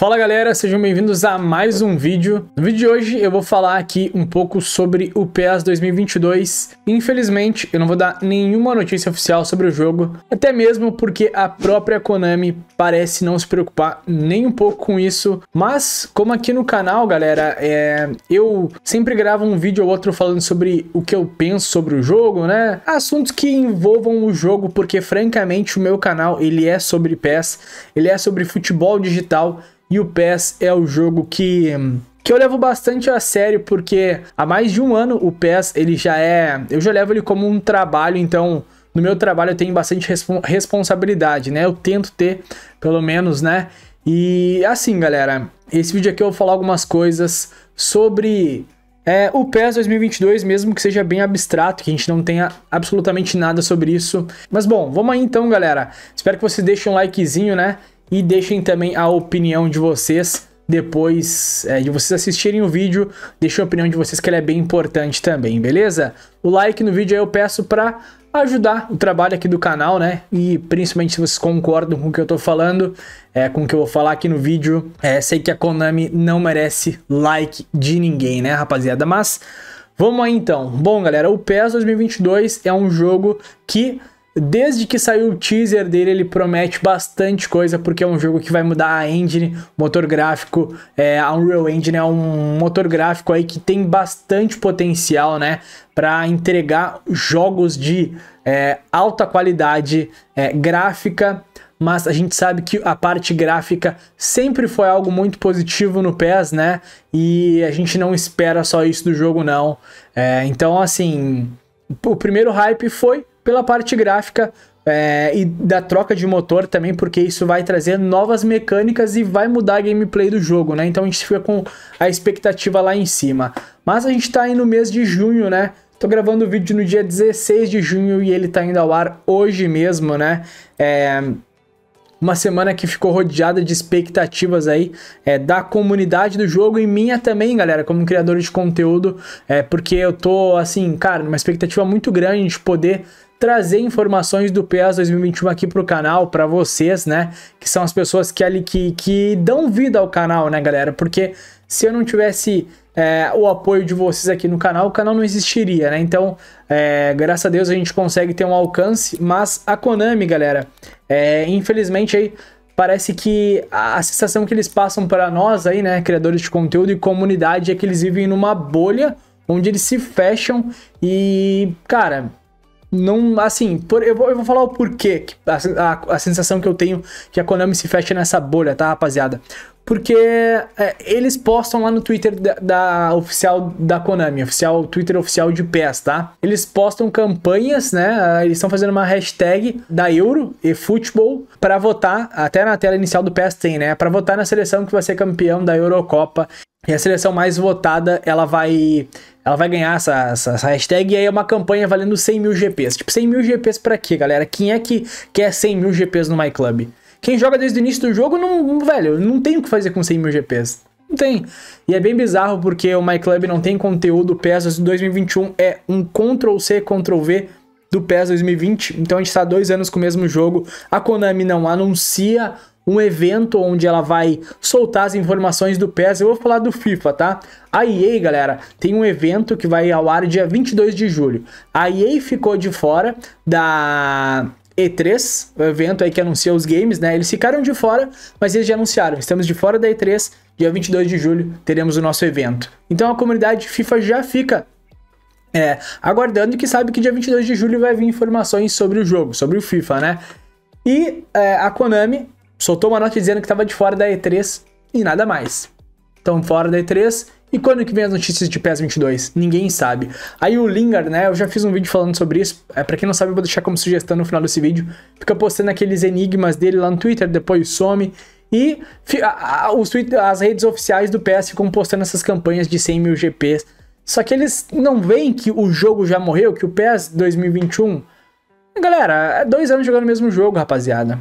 Fala galera, sejam bem-vindos a mais um vídeo. No vídeo de hoje eu vou falar aqui um pouco sobre o PES 2022. Infelizmente eu não vou dar nenhuma notícia oficial sobre o jogo, até mesmo porque a própria Konami parece não se preocupar nem um pouco com isso. Mas como aqui no canal, galera, é... eu sempre gravo um vídeo ou outro falando sobre o que eu penso sobre o jogo, né? Assuntos que envolvam o jogo, porque francamente o meu canal ele é sobre PES, ele é sobre futebol digital e o PES é o jogo que que eu levo bastante a sério porque há mais de um ano o PES ele já é, eu já levo ele como um trabalho, então no meu trabalho eu tenho bastante responsabilidade, né? Eu tento ter, pelo menos, né? E assim, galera, esse vídeo aqui eu vou falar algumas coisas sobre é, o PES 2022, mesmo que seja bem abstrato, que a gente não tenha absolutamente nada sobre isso. Mas bom, vamos aí então, galera. Espero que vocês deixem um likezinho, né? E deixem também a opinião de vocês depois é, de vocês assistirem o vídeo. Deixem a opinião de vocês que ela é bem importante também, beleza? O like no vídeo eu peço para ajudar o trabalho aqui do canal, né? E principalmente se vocês concordam com o que eu tô falando, é, com o que eu vou falar aqui no vídeo. É, sei que a Konami não merece like de ninguém, né, rapaziada? Mas vamos aí então. Bom, galera, o PES 2022 é um jogo que Desde que saiu o teaser dele, ele promete bastante coisa, porque é um jogo que vai mudar a engine, motor gráfico. É, a Unreal Engine é um motor gráfico aí que tem bastante potencial, né? Para entregar jogos de é, alta qualidade é, gráfica, mas a gente sabe que a parte gráfica sempre foi algo muito positivo no PES, né? E a gente não espera só isso do jogo, não. É, então, assim, o primeiro hype foi pela parte gráfica é, e da troca de motor também, porque isso vai trazer novas mecânicas e vai mudar a gameplay do jogo, né? Então a gente fica com a expectativa lá em cima. Mas a gente tá aí no mês de junho, né? Tô gravando o vídeo no dia 16 de junho e ele tá indo ao ar hoje mesmo, né? É, uma semana que ficou rodeada de expectativas aí é, da comunidade do jogo e minha também, galera, como criador de conteúdo, é, porque eu tô, assim, cara, numa expectativa muito grande de poder trazer informações do PES 2021 aqui pro canal, para vocês, né? Que são as pessoas que ali que, que dão vida ao canal, né, galera? Porque se eu não tivesse é, o apoio de vocês aqui no canal, o canal não existiria, né? Então, é, graças a Deus a gente consegue ter um alcance, mas a Konami, galera, é, infelizmente aí parece que a, sensação que eles passam para nós aí, né, criadores de conteúdo e comunidade, é que eles vivem numa bolha onde eles se fecham e, cara, não, assim, por, eu, vou, eu vou falar o porquê, a, a, a, sensação que eu tenho que a Konami se fecha nessa bolha, tá, rapaziada? Porque é, eles postam lá no Twitter da, da, oficial da Konami, oficial Twitter oficial de PES, tá? Eles postam campanhas, né? Eles estão fazendo uma hashtag da Euro e Futebol para votar, até na tela inicial do PES tem, né? Para votar na seleção que vai ser campeão da Eurocopa. E a seleção mais votada, ela vai ela vai ganhar essa, essa, essa, hashtag e aí é uma campanha valendo 100 mil GPs. Tipo, 100 mil GPs pra quê, galera? Quem é que quer 100 mil GPs no MyClub? Quem joga desde o início do jogo, não, velho, não tem o que fazer com 100 mil GPs. Não tem. E é bem bizarro porque o MyClub não tem conteúdo. O PES 2021 é um Ctrl-C, Ctrl-V do PES 2020. Então a gente está dois anos com o mesmo jogo. A Konami não anuncia um evento onde ela vai soltar as informações do PES. Eu vou falar do FIFA, tá? A EA, galera, tem um evento que vai ao ar dia 22 de julho. A EA ficou de fora da E3, o evento aí que anuncia os games, né? Eles ficaram de fora, mas eles já anunciaram. Estamos de fora da E3, dia 22 de julho teremos o nosso evento. Então a comunidade FIFA já fica é, aguardando que sabe que dia 22 de julho vai vir informações sobre o jogo, sobre o FIFA, né? E é, a Konami soltou uma nota dizendo que estava de fora da E3 e nada mais. Estão fora da E3 e quando que vem as notícias de PES 22? Ninguém sabe. Aí o Lingard, né? Eu já fiz um vídeo falando sobre isso. É, pra quem não sabe, eu vou deixar como sugestão no final desse vídeo. Fica postando aqueles enigmas dele lá no Twitter, depois some. E os, as redes oficiais do PS ficam postando essas campanhas de 100 mil GPs. Só que eles não veem que o jogo já morreu, que o PS 2021. Galera, é dois anos jogando o mesmo jogo, rapaziada.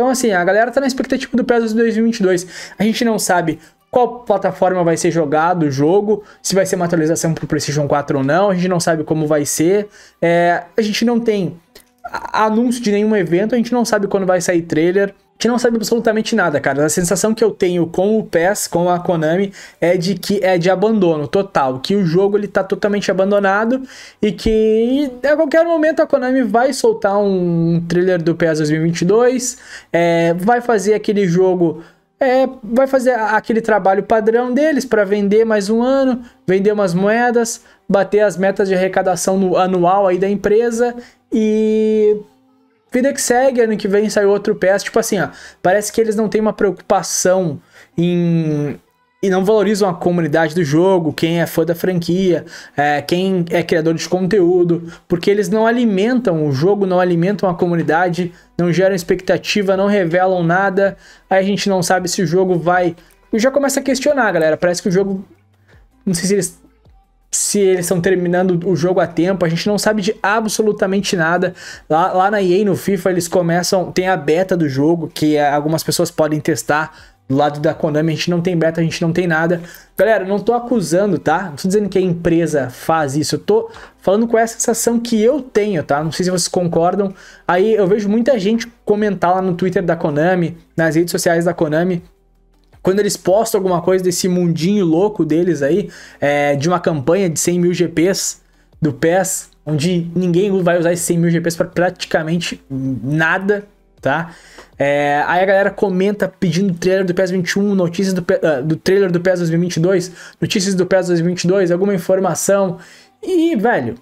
Então, assim, a galera tá na expectativa do PES 2022. A gente não sabe qual plataforma vai ser jogado o jogo, se vai ser uma atualização pro PlayStation 4 ou não, a gente não sabe como vai ser. É, a gente não tem anúncio de nenhum evento, a gente não sabe quando vai sair trailer. Gente não sabe absolutamente nada, cara. A sensação que eu tenho com o PES, com a Konami, é de que é de abandono total, que o jogo ele tá totalmente abandonado e que a qualquer momento a Konami vai soltar um trailer do PES 2022, é, vai fazer aquele jogo é, vai fazer aquele trabalho padrão deles para vender mais um ano, vender umas moedas, bater as metas de arrecadação no anual aí da empresa e vida que segue, ano que vem sai outro PS. Tipo assim, ó, parece que eles não têm uma preocupação em. E não valorizam a comunidade do jogo, quem é fã da franquia, é, quem é criador de conteúdo, porque eles não alimentam o jogo, não alimentam a comunidade, não geram expectativa, não revelam nada. Aí a gente não sabe se o jogo vai. Eu já começa a questionar, galera. Parece que o jogo. Não sei se eles se eles estão terminando o jogo a tempo, a gente não sabe de absolutamente nada. Lá, lá na EA, no FIFA, eles começam, tem a beta do jogo, que é, algumas pessoas podem testar. Do lado da Konami, a gente não tem beta, a gente não tem nada. Galera, não tô acusando, tá? Não tô dizendo que a empresa faz isso. Eu tô falando com essa sensação que eu tenho, tá? Não sei se vocês concordam. Aí eu vejo muita gente comentar lá no Twitter da Konami, nas redes sociais da Konami, quando eles postam alguma coisa desse mundinho louco deles aí, é, de uma campanha de 100 mil GPs do PES, onde ninguém vai usar esses 100 mil GPs para praticamente nada, tá? É, aí a galera comenta pedindo trailer do PES 21, notícias do, uh, do trailer do PES 2022, notícias do PES 2022, alguma informação. E, velho,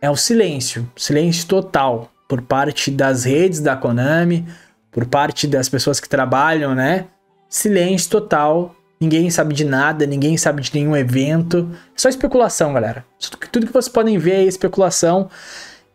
é o silêncio, silêncio total por parte das redes da Konami, por parte das pessoas que trabalham, né? Silêncio total. Ninguém sabe de nada, ninguém sabe de nenhum evento. Só especulação, galera. Tudo que vocês podem ver é especulação.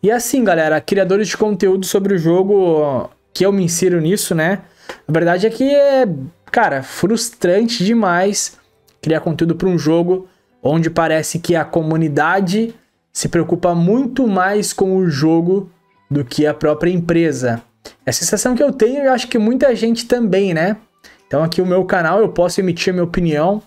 E assim, galera, criadores de conteúdo sobre o jogo, que eu me insiro nisso, né? A verdade é que é, cara, frustrante demais criar conteúdo para um jogo onde parece que a comunidade se preocupa muito mais com o jogo do que a própria empresa. É a sensação que eu tenho, eu acho que muita gente também, né? Então aqui o meu canal eu posso emitir a minha opinião.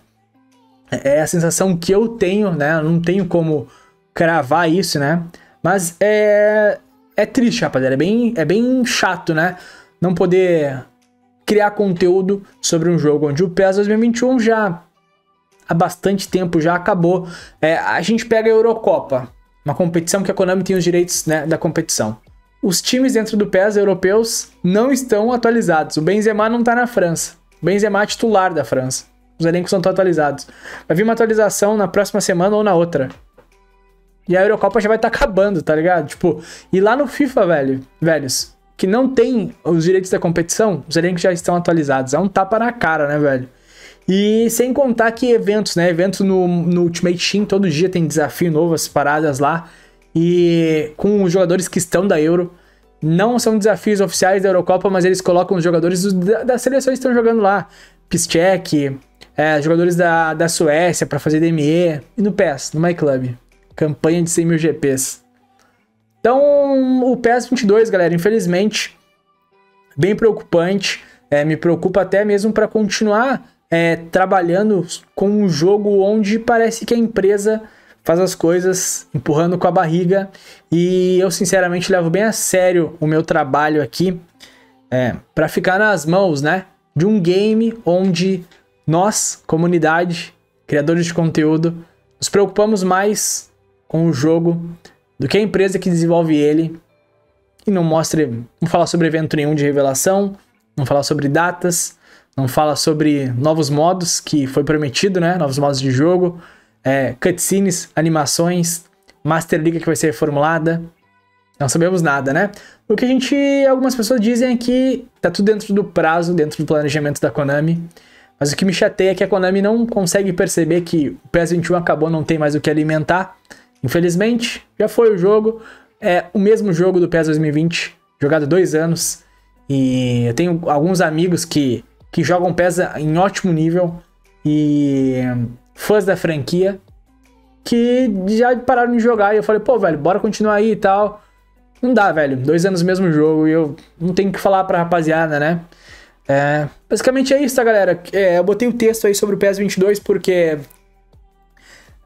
É a sensação que eu tenho, né? Eu não tenho como cravar isso, né? Mas é é triste, rapaziada. É bem, é bem chato, né? Não poder criar conteúdo sobre um jogo onde o PES 2021 já há bastante tempo já acabou. É, a gente pega a Eurocopa, uma competição que a Konami tem os direitos né, da competição. Os times dentro do PES europeus não estão atualizados. O Benzema não está na França. Benzema é titular da França. Os elencos não estão atualizados. Vai vir uma atualização na próxima semana ou na outra. E a Eurocopa já vai estar tá acabando, tá ligado? Tipo, e lá no FIFA, velho, velhos, que não tem os direitos da competição, os elencos já estão atualizados. É um tapa na cara, né, velho? E sem contar que eventos, né? Eventos no, no Ultimate Team, todo dia tem desafio novo, as paradas lá. E com os jogadores que estão da Euro. Não são desafios oficiais da Eurocopa, mas eles colocam os jogadores das da seleções que estão jogando lá. Piszczek, é, jogadores da, da Suécia para fazer DME. E no PES, no MyClub. Campanha de 100 mil GPs. Então, o PES 22, galera, infelizmente, bem preocupante. É, me preocupa até mesmo para continuar é, trabalhando com um jogo onde parece que a empresa faz as coisas empurrando com a barriga e eu sinceramente levo bem a sério o meu trabalho aqui é, para ficar nas mãos, né, de um game onde nós, comunidade, criadores de conteúdo, nos preocupamos mais com o jogo do que a empresa que desenvolve ele e não mostre, não fala sobre evento nenhum de revelação, não fala sobre datas, não fala sobre novos modos que foi prometido, né, novos modos de jogo é, cutscenes, animações, Master League que vai ser reformulada. Não sabemos nada, né? O que a gente. Algumas pessoas dizem é que tá tudo dentro do prazo, dentro do planejamento da Konami. Mas o que me chateia é que a Konami não consegue perceber que o PS21 acabou, não tem mais o que alimentar. Infelizmente, já foi o jogo. É o mesmo jogo do PS 2020, jogado dois anos. E eu tenho alguns amigos que, que jogam PES em ótimo nível. E fãs da franquia que já pararam de jogar. E eu falei, pô, velho, bora continuar aí e tal. Não dá, velho. Dois anos mesmo jogo e eu não tenho o que falar pra rapaziada, né? É, basicamente é isso, tá, galera? É, eu botei o um texto aí sobre o PS22 porque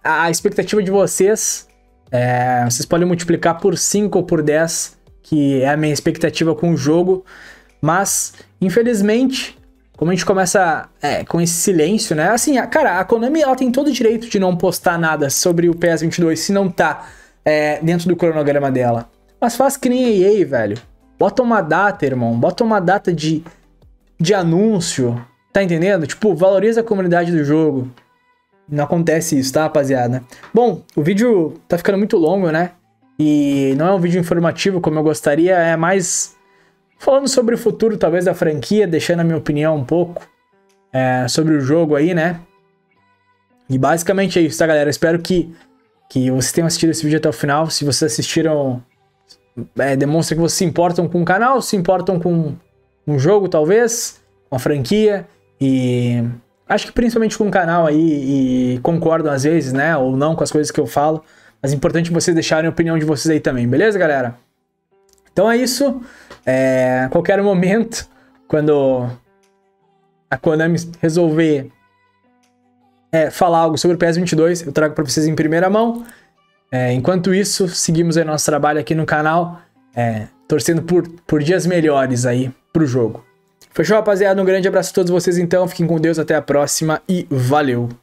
a expectativa de vocês, é, vocês podem multiplicar por 5 ou por 10, que é a minha expectativa com o jogo. Mas, infelizmente, como a gente começa é, com esse silêncio, né? Assim, a, cara, a Konami ela tem todo o direito de não postar nada sobre o PS22 se não tá é, dentro do cronograma dela. Mas faz que nem EA, velho. Bota uma data, irmão. Bota uma data de, de anúncio. Tá entendendo? Tipo, valoriza a comunidade do jogo. Não acontece isso, tá, rapaziada? Bom, o vídeo tá ficando muito longo, né? E não é um vídeo informativo como eu gostaria, é mais falando sobre o futuro, talvez, da franquia, deixando a minha opinião um pouco é, sobre o jogo aí, né? E basicamente é isso, tá, galera? espero que, que vocês tenham assistido esse vídeo até o final. Se vocês assistiram, é, demonstra que vocês se importam com o canal, se importam com um jogo, talvez, com a franquia. E acho que principalmente com o canal aí, e concordam às vezes, né? Ou não com as coisas que eu falo. Mas é importante vocês deixarem a opinião de vocês aí também, beleza, galera? Então é isso. É, a qualquer momento, quando a Konami resolver é, falar algo sobre o PS22, eu trago para vocês em primeira mão. É, enquanto isso, seguimos aí nosso trabalho aqui no canal, é, torcendo por, por dias melhores aí pro jogo. Fechou, rapaziada? Um grande abraço a todos vocês então. Fiquem com Deus, até a próxima e valeu!